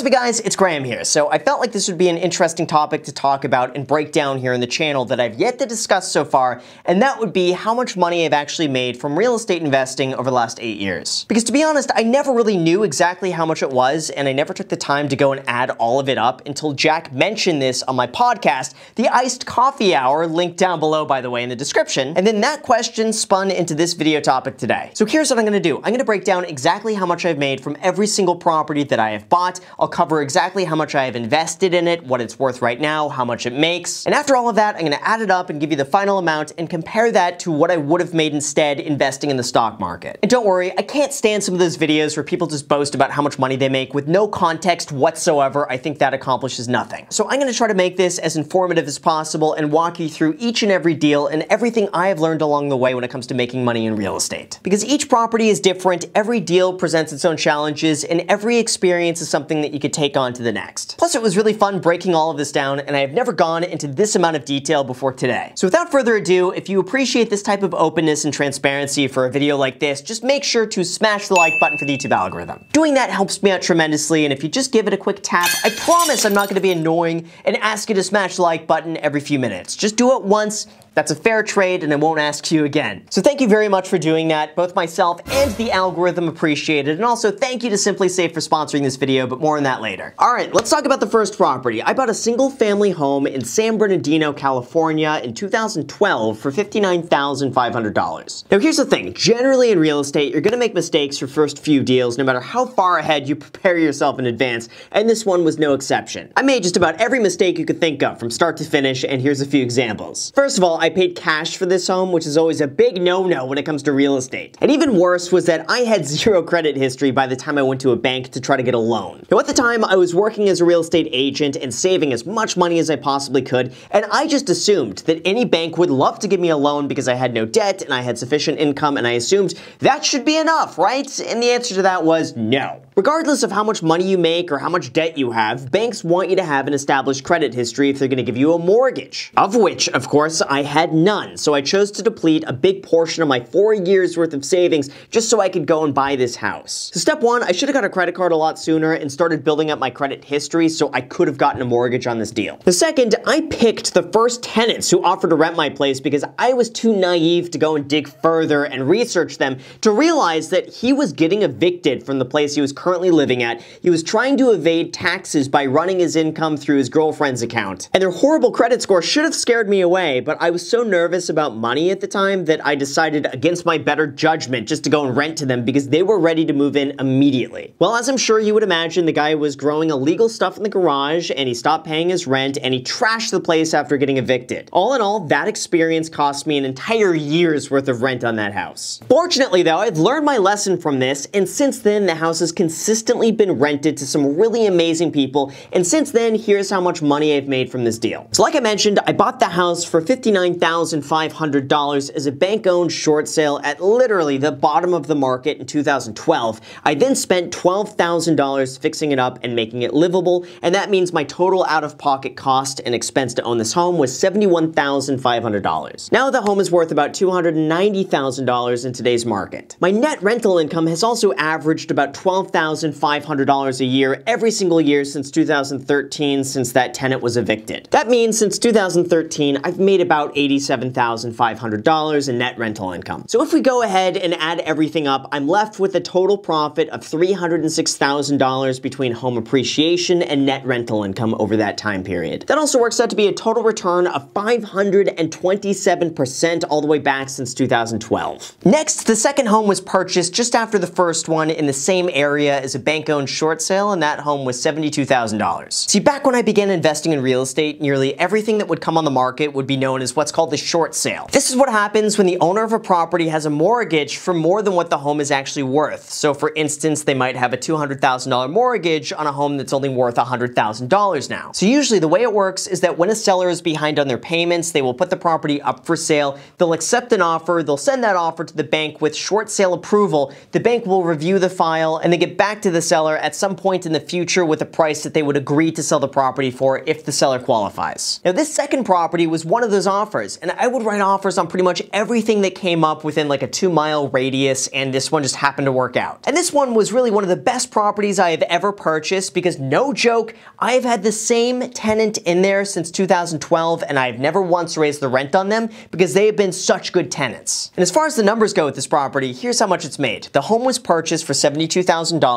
What's up guys, it's Graham here. So I felt like this would be an interesting topic to talk about and break down here in the channel that I've yet to discuss so far, and that would be how much money I've actually made from real estate investing over the last eight years. Because to be honest, I never really knew exactly how much it was, and I never took the time to go and add all of it up until Jack mentioned this on my podcast, the Iced Coffee Hour, linked down below by the way in the description, and then that question spun into this video topic today. So here's what I'm gonna do. I'm gonna break down exactly how much I've made from every single property that I have bought, I'll cover exactly how much I have invested in it, what it's worth right now, how much it makes. And after all of that, I'm gonna add it up and give you the final amount and compare that to what I would have made instead investing in the stock market. And don't worry, I can't stand some of those videos where people just boast about how much money they make with no context whatsoever. I think that accomplishes nothing. So I'm gonna try to make this as informative as possible and walk you through each and every deal and everything I have learned along the way when it comes to making money in real estate. Because each property is different, every deal presents its own challenges, and every experience is something that you could take on to the next. Plus, it was really fun breaking all of this down, and I have never gone into this amount of detail before today. So without further ado, if you appreciate this type of openness and transparency for a video like this, just make sure to smash the like button for the YouTube algorithm. Doing that helps me out tremendously, and if you just give it a quick tap, I promise I'm not gonna be annoying and ask you to smash the like button every few minutes. Just do it once, that's a fair trade and I won't ask you again. So thank you very much for doing that. Both myself and the algorithm appreciate it. And also thank you to SimpliSafe for sponsoring this video, but more on that later. All right, let's talk about the first property. I bought a single family home in San Bernardino, California in 2012 for $59,500. Now here's the thing, generally in real estate, you're gonna make mistakes your first few deals no matter how far ahead you prepare yourself in advance, and this one was no exception. I made just about every mistake you could think of from start to finish, and here's a few examples. First of all, I paid cash for this home, which is always a big no-no when it comes to real estate. And even worse was that I had zero credit history by the time I went to a bank to try to get a loan. Now at the time, I was working as a real estate agent and saving as much money as I possibly could, and I just assumed that any bank would love to give me a loan because I had no debt and I had sufficient income and I assumed that should be enough, right? And the answer to that was no. Regardless of how much money you make or how much debt you have, banks want you to have an established credit history if they're going to give you a mortgage. Of which, of course, I had none, so I chose to deplete a big portion of my four years worth of savings just so I could go and buy this house. So step one, I should have got a credit card a lot sooner and started building up my credit history so I could have gotten a mortgage on this deal. The second, I picked the first tenants who offered to rent my place because I was too naive to go and dig further and research them to realize that he was getting evicted from the place he was currently living at. He was trying to evade taxes by running his income through his girlfriend's account. And their horrible credit score should have scared me away, but I was so nervous about money at the time that I decided against my better judgment just to go and rent to them because they were ready to move in immediately. Well, as I'm sure you would imagine, the guy was growing illegal stuff in the garage and he stopped paying his rent and he trashed the place after getting evicted. All in all, that experience cost me an entire year's worth of rent on that house. Fortunately though, I've learned my lesson from this and since then the house has consistently been rented to some really amazing people and since then here's how much money I've made from this deal. So like I mentioned, I bought the house for $59,500 as a bank-owned short sale at literally the bottom of the market in 2012. I then spent $12,000 fixing it up and making it livable and that means my total out-of-pocket cost and expense to own this home was $71,500. Now the home is worth about $290,000 in today's market. My net rental income has also averaged about $12,500 a year every single year since 2013 since that tenant was evicted. That means since 2013 I've made about $87,500 in net rental income. So if we go ahead and add everything up, I'm left with a total profit of $306,000 between home appreciation and net rental income over that time period. That also works out to be a total return of 527% all the way back since 2012. Next, the second home was purchased just after the first one in the same area as a bank-owned short sale, and that home was $72,000. See, back when I began investing in real estate, nearly everything that would come on the market would be known as what's called the short sale. This is what happens when the owner of a property has a mortgage for more than what the home is actually worth. So for instance, they might have a $200,000 mortgage on a home that's only worth $100,000 now. So usually the way it works is that when a seller is behind on their payments, they will put the property up for sale, they'll accept an offer, they'll send that offer to the bank with short sale approval, the bank will review the file, and they get back to the seller at some point in the future with a price that they would agree to sell the property for if the seller qualifies. Now, this second property was one of those offers, and I would write offers on pretty much everything that came up within like a two mile radius, and this one just happened to work out. And this one was really one of the best properties I have ever purchased because no joke, I have had the same tenant in there since 2012, and I've never once raised the rent on them because they have been such good tenants. And as far as the numbers go with this property, here's how much it's made. The home was purchased for $72,000,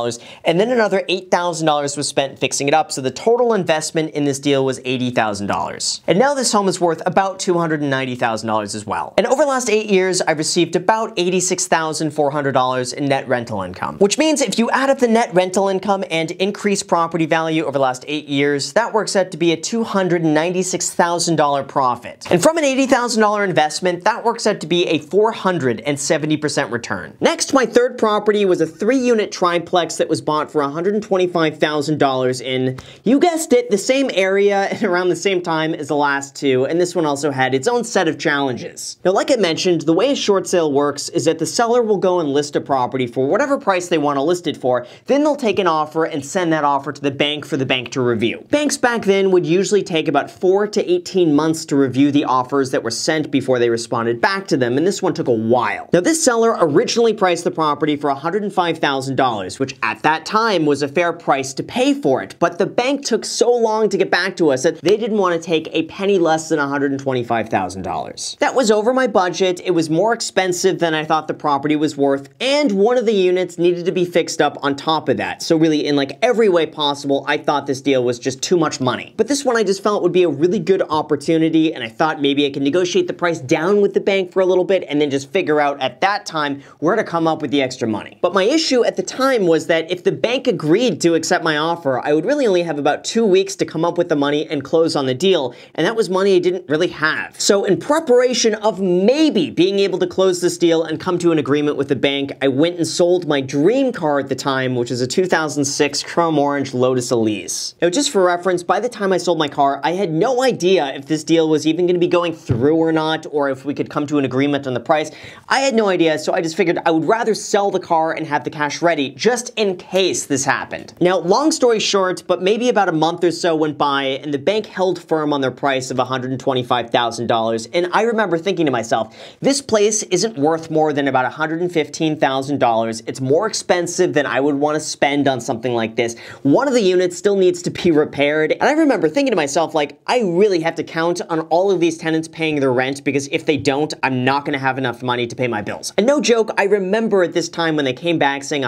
and then another $8,000 was spent fixing it up, so the total investment in this deal was $80,000. And now this home is worth about $290,000 as well. And over the last eight years, I've received about $86,400 in net rental income, which means if you add up the net rental income and increase property value over the last eight years, that works out to be a $296,000 profit. And from an $80,000 investment, that works out to be a 470% return. Next, my third property was a three-unit triplex that was bought for $125,000 in, you guessed it, the same area and around the same time as the last two, and this one also had its own set of challenges. Now, like I mentioned, the way a short sale works is that the seller will go and list a property for whatever price they want to list it for, then they'll take an offer and send that offer to the bank for the bank to review. Banks back then would usually take about 4 to 18 months to review the offers that were sent before they responded back to them, and this one took a while. Now, this seller originally priced the property for $105,000, which at that time was a fair price to pay for it, but the bank took so long to get back to us that they didn't want to take a penny less than $125,000. That was over my budget, it was more expensive than I thought the property was worth, and one of the units needed to be fixed up on top of that. So really, in like every way possible, I thought this deal was just too much money. But this one I just felt would be a really good opportunity, and I thought maybe I could negotiate the price down with the bank for a little bit and then just figure out at that time where to come up with the extra money. But my issue at the time was that if the bank agreed to accept my offer, I would really only have about two weeks to come up with the money and close on the deal, and that was money I didn't really have. So in preparation of maybe being able to close this deal and come to an agreement with the bank, I went and sold my dream car at the time, which is a 2006 Chrome Orange Lotus Elise. Now just for reference, by the time I sold my car, I had no idea if this deal was even going to be going through or not, or if we could come to an agreement on the price. I had no idea, so I just figured I would rather sell the car and have the cash ready, just in case this happened. Now, long story short, but maybe about a month or so went by, and the bank held firm on their price of $125,000, and I remember thinking to myself, this place isn't worth more than about $115,000. It's more expensive than I would want to spend on something like this. One of the units still needs to be repaired, and I remember thinking to myself, like, I really have to count on all of these tenants paying their rent, because if they don't, I'm not going to have enough money to pay my bills. And no joke, I remember at this time when they came back saying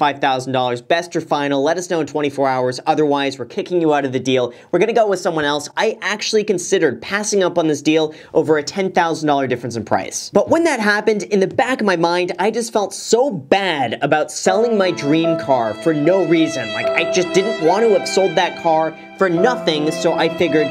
$125,000, best or final, let us know in 24 hours, otherwise we're kicking you out of the deal. We're going to go with someone else. I actually considered passing up on this deal over a $10,000 difference in price. But when that happened, in the back of my mind, I just felt so bad about selling my dream car for no reason. Like, I just didn't want to have sold that car for nothing, so I figured,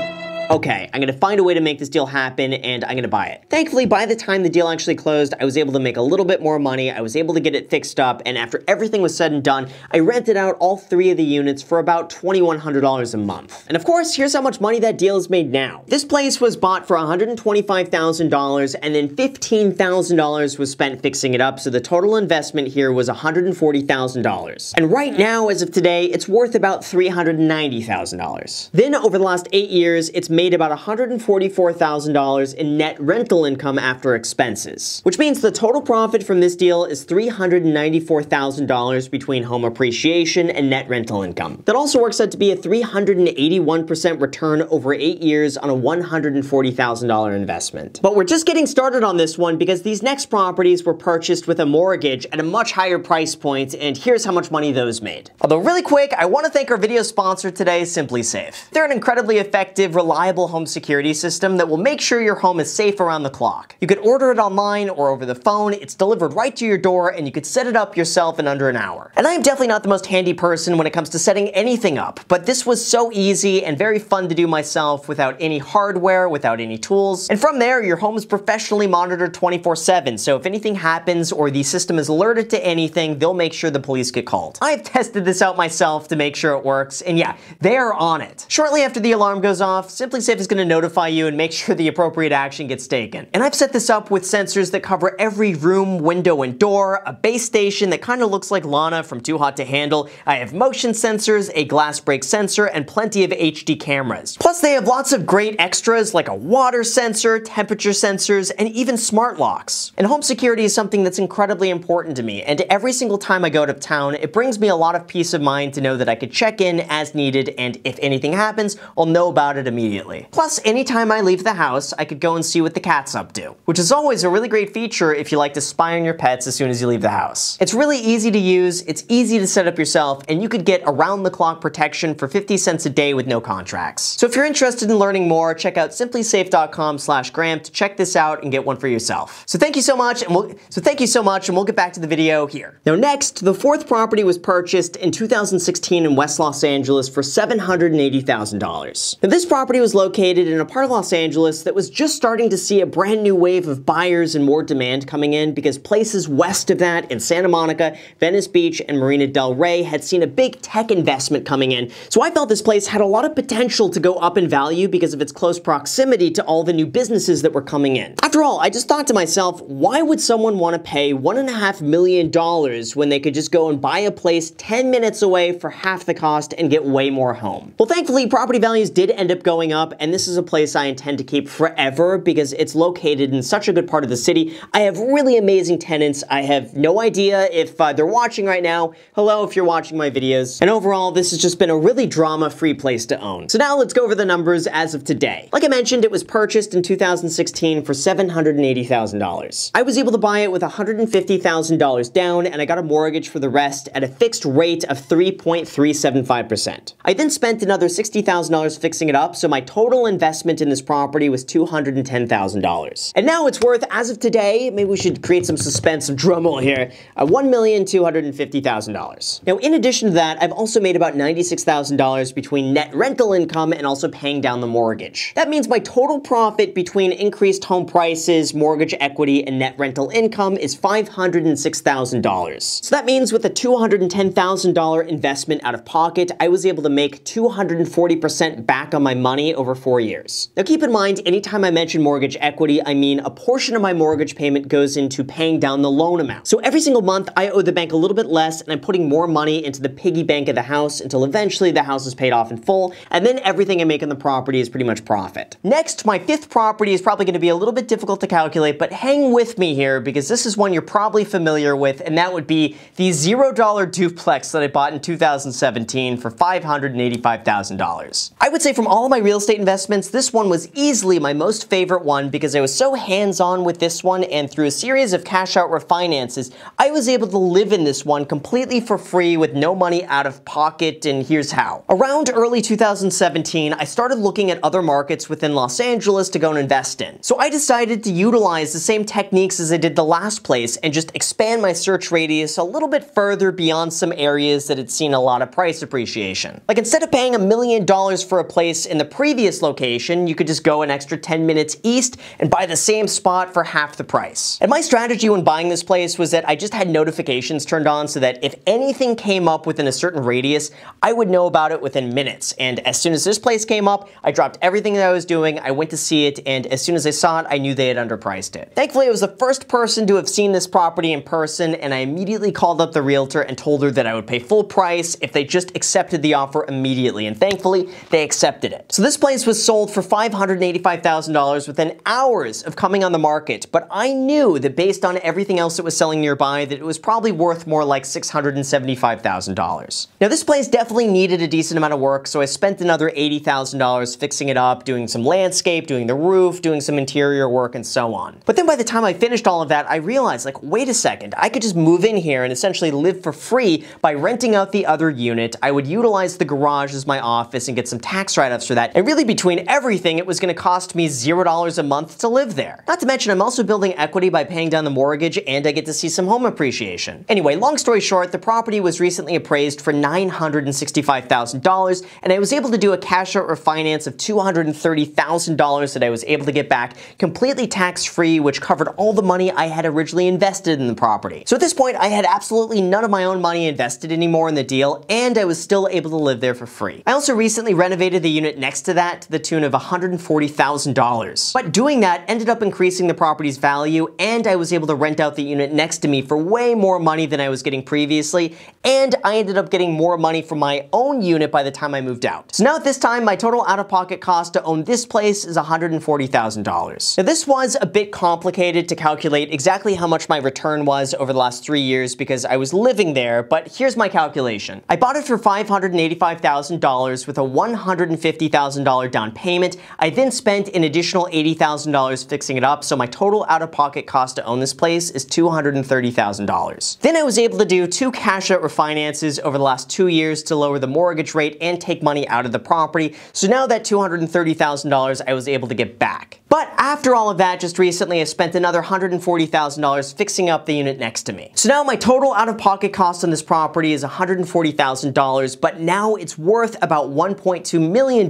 okay, I'm gonna find a way to make this deal happen and I'm gonna buy it. Thankfully, by the time the deal actually closed, I was able to make a little bit more money, I was able to get it fixed up, and after everything was said and done, I rented out all three of the units for about $2,100 a month. And of course, here's how much money that deal has made now. This place was bought for $125,000 and then $15,000 was spent fixing it up, so the total investment here was $140,000. And right now, as of today, it's worth about $390,000. Then over the last eight years, it's made about $144,000 in net rental income after expenses, which means the total profit from this deal is $394,000 between home appreciation and net rental income. That also works out to be a 381% return over 8 years on a $140,000 investment. But we're just getting started on this one because these next properties were purchased with a mortgage at a much higher price point, and here's how much money those made. Although really quick, I want to thank our video sponsor today, SimpliSafe. They're an incredibly effective, reliable home security system that will make sure your home is safe around the clock. You could order it online or over the phone, it's delivered right to your door, and you could set it up yourself in under an hour. And I am definitely not the most handy person when it comes to setting anything up, but this was so easy and very fun to do myself without any hardware, without any tools. And from there, your home is professionally monitored 24-7, so if anything happens or the system is alerted to anything, they'll make sure the police get called. I've tested this out myself to make sure it works, and yeah, they are on it. Shortly after the alarm goes off, simply SimpliSafe is going to notify you and make sure the appropriate action gets taken. And I've set this up with sensors that cover every room, window, and door, a base station that kind of looks like Lana from Too Hot to Handle. I have motion sensors, a glass break sensor, and plenty of HD cameras. Plus, they have lots of great extras like a water sensor, temperature sensors, and even smart locks. And home security is something that's incredibly important to me, and every single time I go to town, it brings me a lot of peace of mind to know that I could check in as needed, and if anything happens, I'll know about it immediately. Plus, anytime I leave the house, I could go and see what the cat's up to, which is always a really great feature if you like to spy on your pets as soon as you leave the house. It's really easy to use, it's easy to set up yourself, and you could get around-the-clock protection for 50 cents a day with no contracts. So if you're interested in learning more, check out simplisafe.com slash Graham to check this out and get one for yourself. So thank you so much, and we'll, so thank you so much, and we'll get back to the video here. Now next, the fourth property was purchased in 2016 in West Los Angeles for $780,000. Now this property was located in a part of Los Angeles that was just starting to see a brand new wave of buyers and more demand coming in because places west of that in Santa Monica, Venice Beach, and Marina Del Rey had seen a big tech investment coming in. So I felt this place had a lot of potential to go up in value because of its close proximity to all the new businesses that were coming in. After all, I just thought to myself, why would someone want to pay one and a half million dollars when they could just go and buy a place 10 minutes away for half the cost and get way more home? Well, thankfully, property values did end up going up, and this is a place I intend to keep forever because it's located in such a good part of the city. I have really amazing tenants. I have no idea if uh, they're watching right now. Hello, if you're watching my videos. And overall, this has just been a really drama-free place to own. So now let's go over the numbers as of today. Like I mentioned, it was purchased in 2016 for $780,000. I was able to buy it with $150,000 down, and I got a mortgage for the rest at a fixed rate of 3.375%. I then spent another $60,000 fixing it up, so my total investment in this property was $210,000. And now it's worth, as of today, maybe we should create some suspense, some drum roll here, uh, $1,250,000. Now, in addition to that, I've also made about $96,000 between net rental income and also paying down the mortgage. That means my total profit between increased home prices, mortgage equity, and net rental income is $506,000. So that means with a $210,000 investment out of pocket, I was able to make 240% back on my money over four years. Now keep in mind, anytime I mention mortgage equity, I mean a portion of my mortgage payment goes into paying down the loan amount. So every single month, I owe the bank a little bit less, and I'm putting more money into the piggy bank of the house until eventually the house is paid off in full, and then everything I make on the property is pretty much profit. Next, my fifth property is probably going to be a little bit difficult to calculate, but hang with me here because this is one you're probably familiar with, and that would be the $0 duplex that I bought in 2017 for $585,000. I would say from all my real estate investments, this one was easily my most favorite one because I was so hands-on with this one, and through a series of cash-out refinances, I was able to live in this one completely for free with no money out of pocket, and here's how. Around early 2017, I started looking at other markets within Los Angeles to go and invest in. So I decided to utilize the same techniques as I did the last place and just expand my search radius a little bit further beyond some areas that had seen a lot of price appreciation. Like instead of paying a million dollars for a place in the previous location, you could just go an extra 10 minutes east and buy the same spot for half the price. And my strategy when buying this place was that I just had notifications turned on so that if anything came up within a certain radius, I would know about it within minutes. And as soon as this place came up, I dropped everything that I was doing, I went to see it, and as soon as I saw it, I knew they had underpriced it. Thankfully, I was the first person to have seen this property in person, and I immediately called up the realtor and told her that I would pay full price if they just accepted the offer immediately, and thankfully, they accepted it. So this place was sold for $585,000 within hours of coming on the market, but I knew that based on everything else that was selling nearby, that it was probably worth more like $675,000. Now this place definitely needed a decent amount of work, so I spent another $80,000 fixing it up, doing some landscape, doing the roof, doing some interior work, and so on. But then by the time I finished all of that, I realized, like, wait a second, I could just move in here and essentially live for free by renting out the other unit. I would utilize the garage as my office and get some tax write-offs for that. And really between everything, it was gonna cost me $0 a month to live there. Not to mention, I'm also building equity by paying down the mortgage and I get to see some home appreciation. Anyway, long story short, the property was recently appraised for $965,000 and I was able to do a cash out refinance of $230,000 that I was able to get back completely tax-free, which covered all the money I had originally invested in the property. So at this point, I had absolutely none of my own money invested anymore in the deal, and I was still able to live there for free. I also recently renovated the unit next to that that to the tune of $140,000. But doing that ended up increasing the property's value and I was able to rent out the unit next to me for way more money than I was getting previously and I ended up getting more money from my own unit by the time I moved out. So now at this time, my total out-of-pocket cost to own this place is $140,000. Now this was a bit complicated to calculate exactly how much my return was over the last three years because I was living there, but here's my calculation. I bought it for $585,000 with a $150,000 down payment. I then spent an additional $80,000 fixing it up, so my total out-of-pocket cost to own this place is $230,000. Then I was able to do two cash-out refinances over the last two years to lower the mortgage rate and take money out of the property, so now that $230,000 I was able to get back. But after all of that, just recently I spent another $140,000 fixing up the unit next to me. So now my total out-of-pocket cost on this property is $140,000, but now it's worth about $1.2 million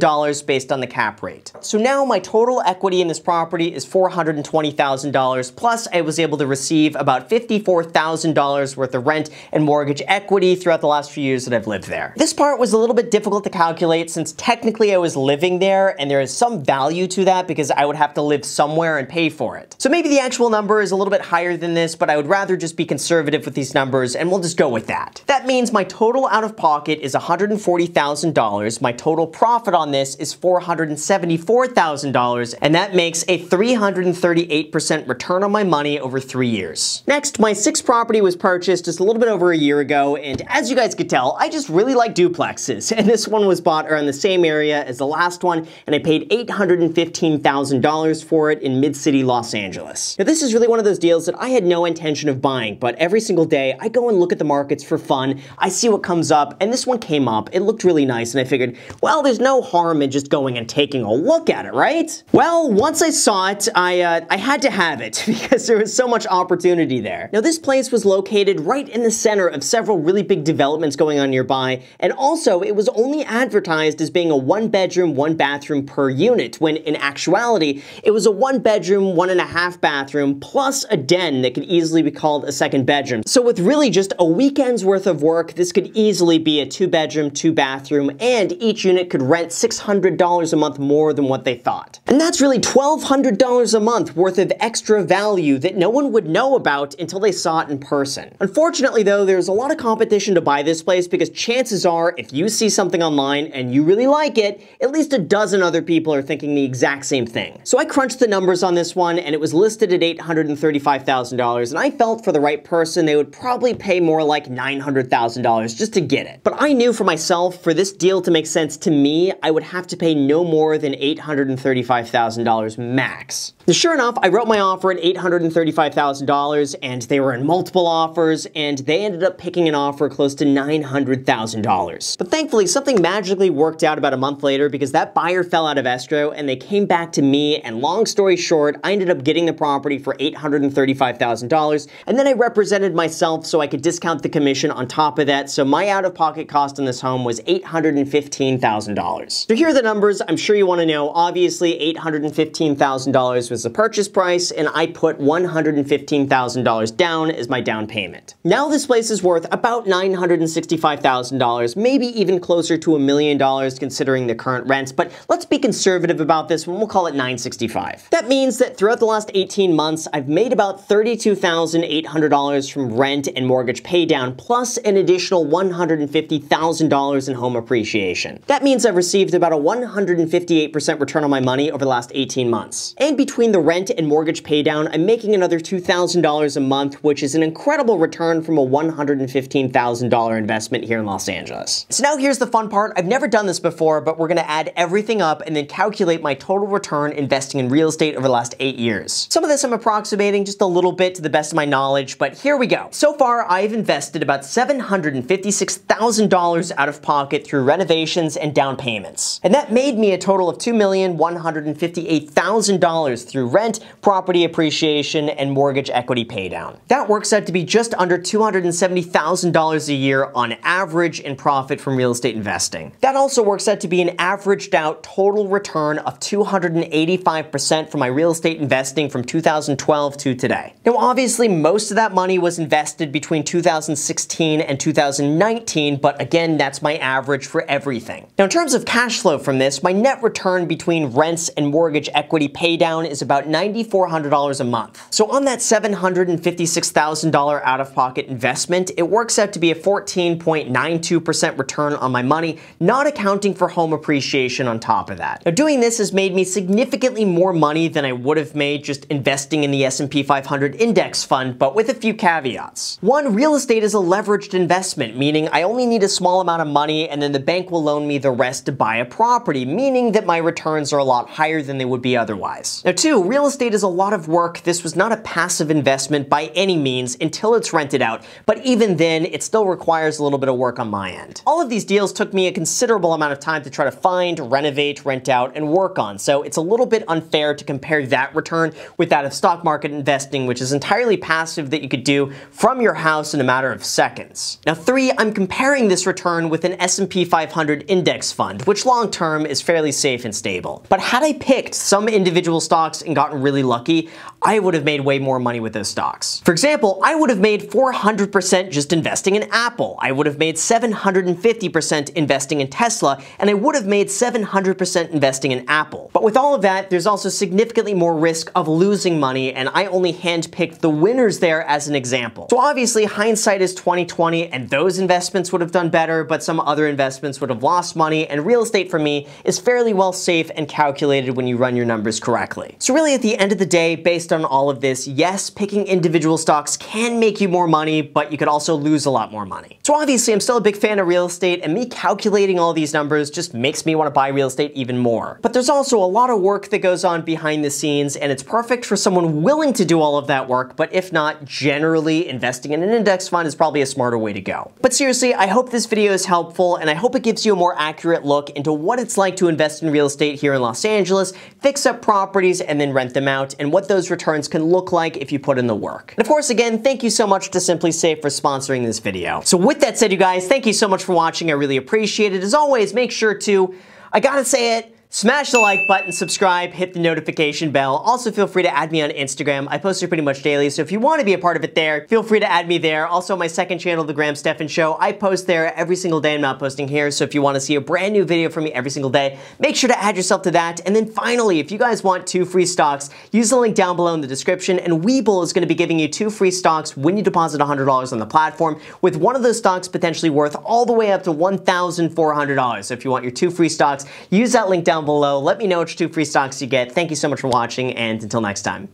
based on the cap rate. So now my total equity in this property is $420,000, plus I was able to receive about $54,000 worth of rent and mortgage equity throughout the last few years that I've lived there. This part was a little bit difficult to calculate since technically I was living there and there is some value to that because I would have to live somewhere and pay for it. So maybe the actual number is a little bit higher than this, but I would rather just be conservative with these numbers and we'll just go with that. That means my total out of pocket is $140,000. My total profit on this is $474,000 and that makes a 338% return on my money over three years. Next, my sixth property was purchased just a little bit over a year ago and as you guys could tell, I just really like duplexes and this one was bought around the same area as the last one and I paid $815,000 for it in mid-city Los Angeles. Now this is really one of those deals that I had no intention of buying, but every single day I go and look at the markets for fun, I see what comes up, and this one came up, it looked really nice, and I figured, well, there's no harm in just going and taking a look at it, right? Well, once I saw it, I, uh, I had to have it, because there was so much opportunity there. Now this place was located right in the center of several really big developments going on nearby, and also it was only advertised as being a one bedroom, one bathroom per unit, when in actuality, it was a one bedroom, one and a half bathroom, plus a den that could easily be called a second bedroom. So with really just a weekend's worth of work, this could easily be a two bedroom, two bathroom, and each unit could rent $600 a month more than what they thought. And that's really $1,200 a month worth of extra value that no one would know about until they saw it in person. Unfortunately though, there's a lot of competition to buy this place because chances are if you see something online and you really like it, at least a dozen other people are thinking the exact same thing. So I crunched the numbers on this one and it was listed at $835,000 and I felt for the right person they would probably pay more like $900,000 just to get it. But I knew for myself, for this deal to make sense to me, I would have to pay no more than $835,000 max. Sure enough, I wrote my offer at $835,000 and they were in multiple offers and they ended up picking an offer close to $900,000. But thankfully, something magically worked out about a month later because that buyer fell out of escrow and they came back to me and long story short, I ended up getting the property for $835,000 and then I represented myself so I could discount the commission on top of that. So my out-of-pocket cost on this home was $815,000. So here are the numbers I'm sure you want to know. Obviously, $815,000 was the purchase price and I put $115,000 down as my down payment. Now this place is worth about $965,000, maybe even closer to a million dollars considering the current rents, but let's be conservative about this one, we'll call it 965. That means that throughout the last 18 months, I've made about $32,800 from rent and mortgage paydown, plus an additional $150,000 in home appreciation. That means I've received about a 158% return on my money over the last 18 months. And between the rent and mortgage paydown, I'm making another $2,000 a month, which is an incredible return from a $115,000 investment here in Los Angeles. So now here's the fun part. I've never done this before, but we're gonna add everything up and then calculate my total return investing in real estate over the last eight years. Some of this I'm approximating just a little bit to the best of my knowledge, but here we go. So far, I've invested about $756,000 out of pocket through renovations and down payments. And that made me a total of $2,158,000 through rent, property appreciation, and mortgage equity paydown. That works out to be just under $270,000 a year on average in profit from real estate investing. That also works out to be an averaged out total return of 285% for my real estate investing from 2012 to today. Now, obviously, most of that money was invested between 2016 and 2019, but again, that's my average for everything. Now, in terms of cash flow from this, my net return between rents and mortgage equity paydown is about $9,400 a month. So on that $756,000 out-of-pocket investment, it works out to be a 14.92% return on my money, not accounting for home appreciation on top of that. Now, doing this has made me significantly more money than I would have made just investing in the S&P 500 index fund, but with a few caveats. One, real estate is a leveraged investment, meaning I only need a small amount of money and then the bank will loan me the rest to buy a property, meaning that my returns are a lot higher than they would be otherwise. Now two, real estate is a lot of work. This was not a passive investment by any means until it's rented out, but even then, it still requires a little bit of work on my end. All of these deals took me a considerable amount of time to try to find, renovate, rent out, and work on, so it's a little bit unfair to compare that return with that of stock market investing, which is entirely passive that you could do from your house in a matter of seconds. Now three, I'm comparing this return with an S&P 500 index fund, which long term is fairly safe and stable. But had I picked some individual stocks and gotten really lucky, I would have made way more money with those stocks. For example, I would have made 400% just investing in Apple. I would have made 750% investing in Tesla, and I would have made 700% investing in Apple. But with all of that, there's also significantly more risk of losing money, and I only handpicked the winners there as an example. So obviously, hindsight is 2020, and those investments would have done better, but some other investments would have lost money, and real estate for me is fairly well safe and calculated when you run your numbers correctly. So really at the end of the day, based on all of this, yes, picking individual stocks can make you more money, but you could also lose a lot more money. So obviously I'm still a big fan of real estate and me calculating all these numbers just makes me want to buy real estate even more. But there's also a lot of work that goes on behind the scenes and it's perfect for someone willing to do all of that work, but if not, generally investing in an index fund is probably a smarter way to go. But seriously, I hope this video is helpful and I hope it gives you a more accurate look into what it's like to invest in real estate here in Los Angeles, fix up properties and then rent them out, and what those returns can look like if you put in the work. And of course, again, thank you so much to SimpliSafe for sponsoring this video. So with that said, you guys, thank you so much for watching. I really appreciate it. As always, make sure to, I gotta say it, Smash the like button, subscribe, hit the notification bell. Also, feel free to add me on Instagram. I post there pretty much daily, so if you want to be a part of it there, feel free to add me there. Also, my second channel, The Graham Stephan Show, I post there every single day. I'm not posting here, so if you want to see a brand new video from me every single day, make sure to add yourself to that. And then finally, if you guys want two free stocks, use the link down below in the description, and Webull is going to be giving you two free stocks when you deposit $100 on the platform, with one of those stocks potentially worth all the way up to $1,400. So if you want your two free stocks, use that link down below. Let me know which two free stocks you get. Thank you so much for watching, and until next time.